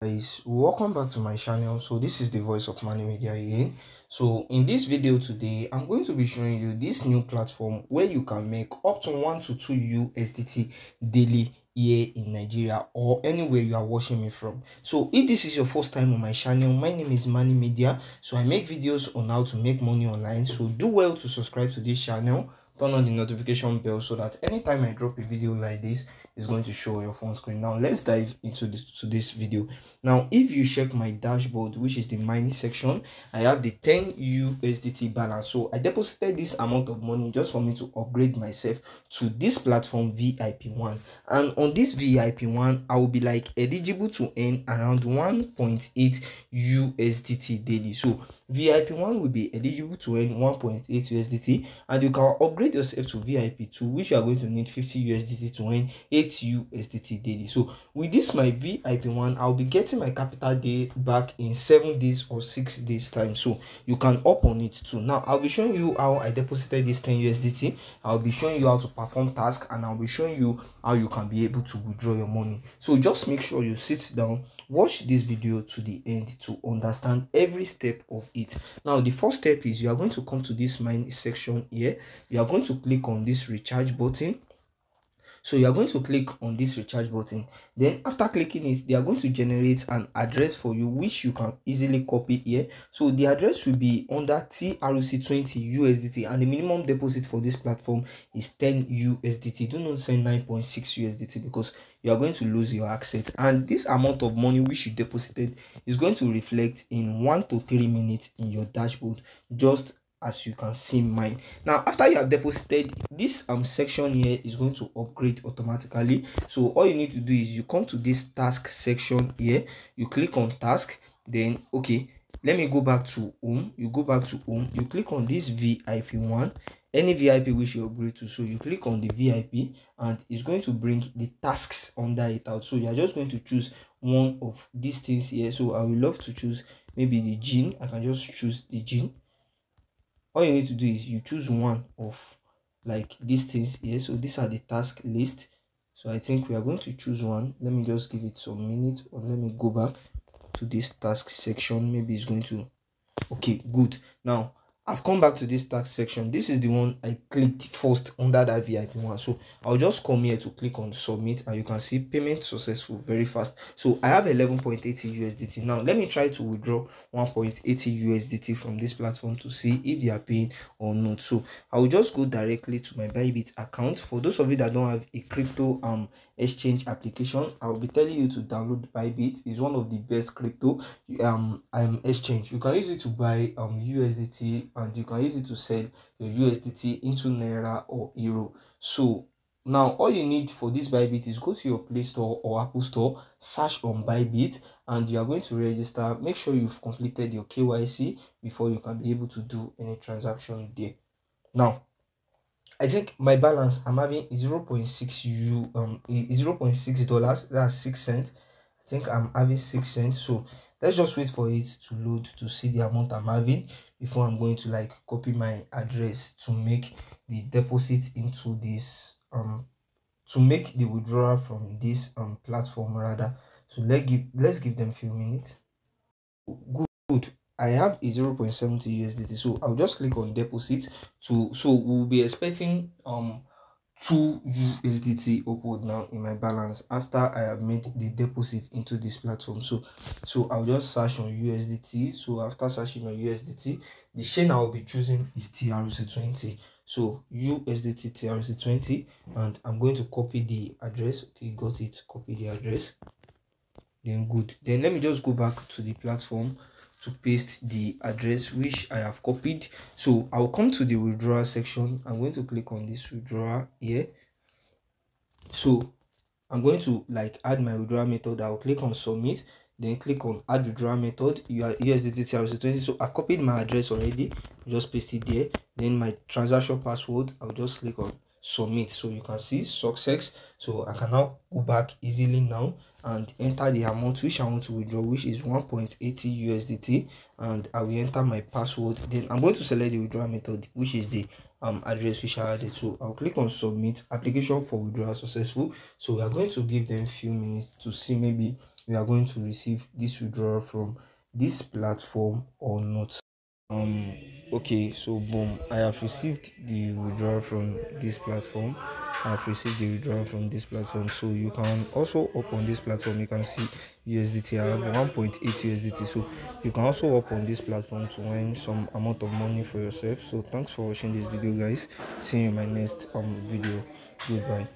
guys welcome back to my channel. So this is the voice of Manny Media here. So in this video today i'm going to be showing you this new platform where you can make up to one to two usdt daily here in nigeria or anywhere you are watching me from. So if this is your first time on my channel my name is Manny Media. So i make videos on how to make money online. So do well to subscribe to this channel. Turn on the notification bell so that anytime i drop a video like this is going to show your phone screen. Now let's dive into this to this video. Now if you check my dashboard which is the mining section i have the 10 usdt balance. So i deposited this amount of money just for me to upgrade myself to this platform vip1 and on this vip1 i will be like eligible to earn around 1.8 usdt daily. So vip1 will be eligible to earn 1.8 usdt and you can upgrade yourself to vip2 which you are going to need 50 usdt to earn 8 USDT daily. So with this my VIP one, I'll be getting my capital day back in seven days or six days time. So you can up on it too. Now I'll be showing you how I deposited this 10 USDT. I'll be showing you how to perform task and I'll be showing you how you can be able to withdraw your money. So just make sure you sit down, watch this video to the end to understand every step of it. Now the first step is you are going to come to this mine section here. You are going to click on this recharge button so you are going to click on this recharge button. Then after clicking it they are going to generate an address for you which you can easily copy here. So the address will be under trc20 usdt and the minimum deposit for this platform is 10 usdt do not send 9.6 usdt because you are going to lose your access. And this amount of money which you deposited is going to reflect in one to three minutes in your dashboard. Just as you can see mine. Now after you have deposited this um section here is going to upgrade automatically. So all you need to do is you come to this task section here. You click on task. Then okay let me go back to home. You go back to home. You click on this vip one any vip which you upgrade to. So you click on the vip and it's going to bring the tasks under it out. So you're just going to choose one of these things here. So i would love to choose maybe the gene. I can just choose the gene all you need to do is you choose one of like these things here. So these are the task list. So i think we are going to choose one. Let me just give it some minutes or let me go back to this task section. Maybe it's going to okay good. Now I've come back to this task section. This is the one I clicked first under that VIP one. So I'll just come here to click on submit and you can see payment successful very fast. So I have 11.80 USDT. Now let me try to withdraw 1.80 USDT from this platform to see if they are paying or not. So I will just go directly to my Bybit account. For those of you that don't have a crypto um exchange application, I will be telling you to download Bybit. It's one of the best crypto um, um exchange. You can use it to buy um USDT and you can use it to sell your USDT into Naira or Euro. So now all you need for this Bybit is go to your Play Store or Apple Store, search on Bybit and you are going to register. Make sure you've completed your KYC before you can be able to do any transaction there. Now I think my balance I'm having 0.6 u um 0.6 dollars that's six cents. Think I'm having six cents. So let's just wait for it to load to see the amount I'm having before I'm going to like copy my address to make the deposit into this um to make the withdrawal from this um platform rather. So let give let's give them a few minutes. Good, good. I have a 0.70 USDT. So I'll just click on deposit to so we'll be expecting um 2 USDT upward now in my balance after I have made the deposit into this platform. So so I'll just search on USDT. So after searching on USDT, the chain I'll be choosing is TRC20. So USDT TRC20 and I'm going to copy the address. Okay, got it. Copy the address. Then good. Then let me just go back to the platform to paste the address which I have copied. So I'll come to the withdrawal section. I'm going to click on this withdrawal here. So I'm going to like add my withdrawal method. I'll click on submit, then click on add withdrawal method. You are USDT TRC20. So I've copied my address already. Just paste it there. Then my transaction password. I'll just click on submit. So you can see success. So i can now go back easily now and enter the amount which i want to withdraw which is 1.80 usdt and i will enter my password. Then i'm going to select the withdrawal method which is the um address which i added so i'll click on submit application for withdrawal successful. So we are going to give them a few minutes to see maybe we are going to receive this withdrawal from this platform or not um okay so boom i have received the withdrawal from this platform. I have received the withdrawal from this platform. So you can also up on this platform. You can see usdt i have 1.8 usdt so you can also up on this platform to earn some amount of money for yourself. So thanks for watching this video guys. See you in my next um video. Goodbye